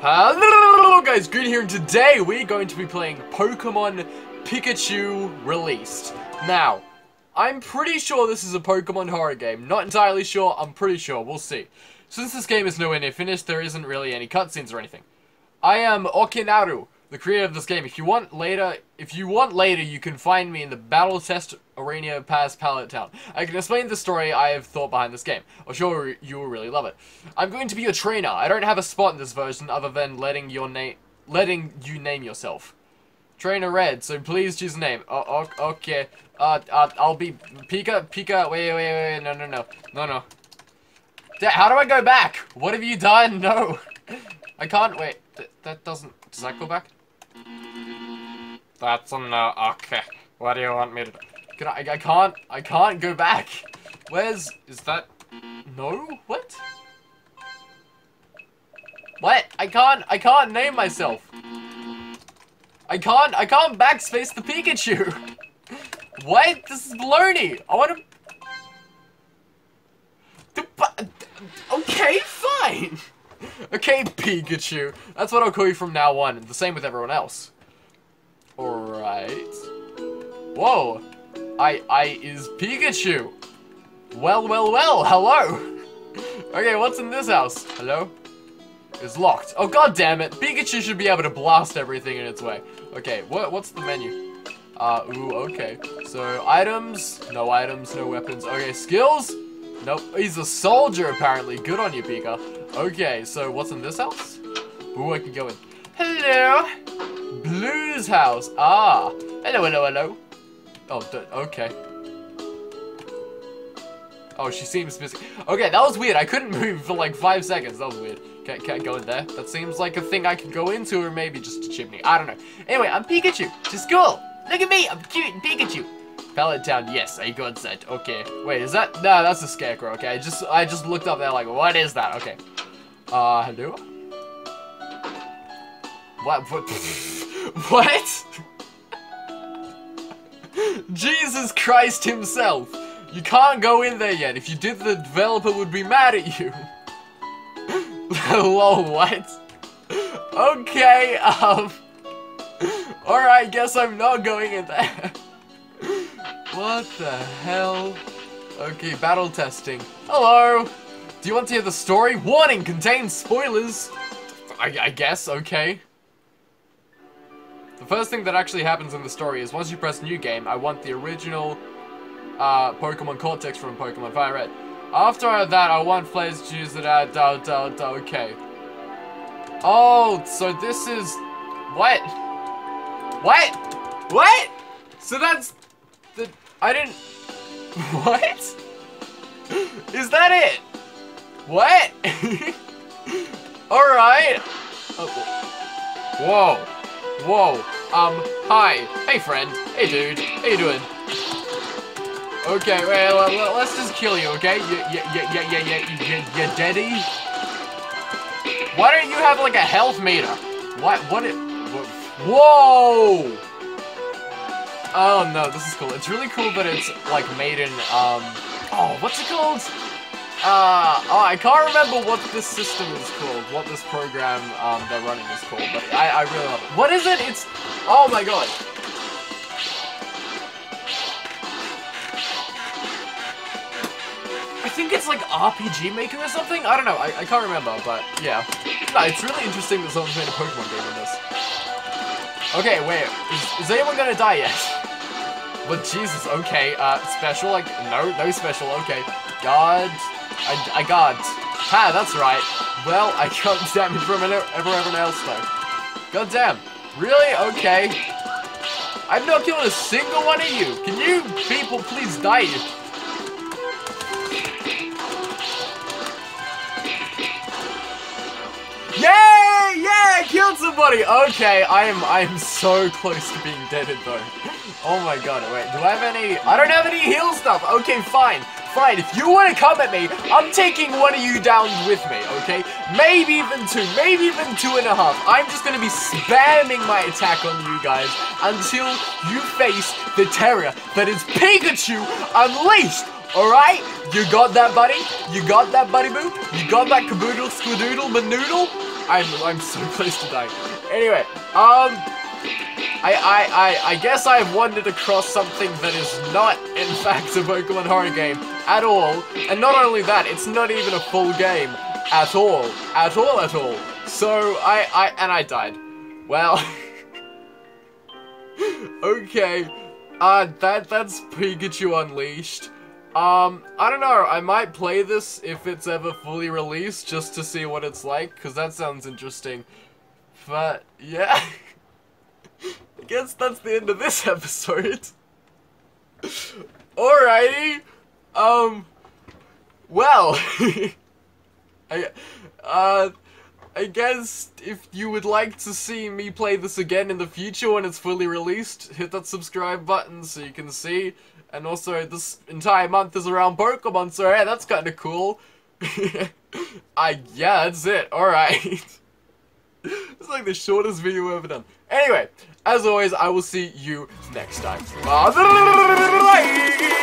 Hello guys, Green here, and today we're going to be playing Pokemon Pikachu Released. Now, I'm pretty sure this is a Pokemon horror game. Not entirely sure, I'm pretty sure, we'll see. Since this game is nowhere near finished, there isn't really any cutscenes or anything. I am Okinaru, the creator of this game. If you want later, if you want later, you can find me in the Battle Test Arena Pass Pallet Town. I can explain the story I have thought behind this game. I'm sure you will really love it. I'm going to be your trainer. I don't have a spot in this version other than letting your name, letting you name yourself. Trainer Red, so please choose a name. Oh, okay. Uh, uh, I'll be Pika, Pika, wait, wait, wait, no, no, no, no, no. How do I go back? What have you done? No. I can't, wait, Th that doesn't, does that go back? That's a no, uh, okay. What do you want me to do? Can I, I can't, I can't go back. Where's, is that, no? What? What? I can't, I can't name myself. I can't, I can't backspace the Pikachu. what? This is baloney. I want to... Okay, fine. okay, Pikachu. That's what I'll call you from now on. The same with everyone else. Whoa. I, I is Pikachu. Well, well, well, hello. okay, what's in this house? Hello? It's locked. Oh, god damn it. Pikachu should be able to blast everything in its way. Okay, what, what's the menu? Uh, ooh, okay. So, items, no items, no weapons. Okay, skills? Nope, he's a soldier apparently. Good on you, Pika. Okay, so what's in this house? Ooh, I can go in. Hello? Blue's house. Ah. Hello, hello, hello. Oh, okay. Oh, she seems missing. Okay, that was weird. I couldn't move for like five seconds. That was weird. Can't, can't go in there. That seems like a thing I could go into, or maybe just a chimney. I don't know. Anyway, I'm Pikachu. Just cool. Look at me. I'm cute Pikachu. Pallet Town, yes, a good set. Okay. Wait, is that? No, that's a scarecrow. Okay, I just I just looked up there like, what is that? Okay. Uh, hello. What? What? what? Jesus Christ himself! You can't go in there yet. If you did, the developer would be mad at you. Lol, what? Okay, um... Alright, guess I'm not going in there. what the hell? Okay, battle testing. Hello! Do you want to hear the story? Warning, contains spoilers! I, I guess, okay. First thing that actually happens in the story is once you press new game, I want the original uh, Pokemon Cortex from Pokemon Fire Red. After that, I want Flares to use it at da da da. Okay. Oh, so this is what? What? What? So that's the I didn't. What? Is that it? What? All right. Oh. Whoa. Whoa. Um, hi. Hey, friend. Hey, dude. How you doing? Okay, wait, let's just kill you, okay? You, you, you, you, you, you, you, you deady? Why don't you have, like, a health meter? What, what it, whoa! Oh, no, this is cool. It's really cool that it's, like, made in, um, oh, what's it called? Uh, oh, I can't remember what this system is called, what this program um, they're running is called, but I, I really love it. What is it? It's, oh my god. I think it's like RPG Maker or something? I don't know, I, I can't remember, but yeah. No, it's really interesting that someone's made a Pokemon game in this. Okay, wait, is, is anyone gonna die yet? But Jesus, okay, uh, special, like, no, no special, okay. God, I, I got. Ha, that's right. Well, I got damage from everyone else though. God damn. Really? Okay. I've not killed a single one of you. Can you people please die? Yay! Yeah, I killed somebody! Okay, I am I am so close to being deaded though. Oh my god, wait, do I have any I don't have any heal stuff! Okay, fine. Fine, if you want to come at me, I'm taking one of you down with me, okay? Maybe even two, maybe even two and a half. I'm just going to be spamming my attack on you guys until you face the terror that is Pikachu Unleashed! Alright? You got that, buddy? You got that, buddy boo? You got that caboodle, squadoodle, manoodle? I'm I'm so close to dying. Anyway, um, I I I I guess I've wandered across something that is not, in fact, a Pokemon horror game at all. And not only that, it's not even a full game at all, at all, at all. So I I and I died. Well, okay. Uh, that that's Pikachu Unleashed. Um, I don't know, I might play this if it's ever fully released, just to see what it's like, because that sounds interesting. But, yeah. Guess that's the end of this episode. Alrighty. Um, well. I, uh, I guess if you would like to see me play this again in the future when it's fully released, hit that subscribe button so you can see and also, this entire month is around Pokemon, so yeah, that's kind of cool. I, yeah, that's it. Alright. it's like the shortest video ever done. Anyway, as always, I will see you next time. Bye.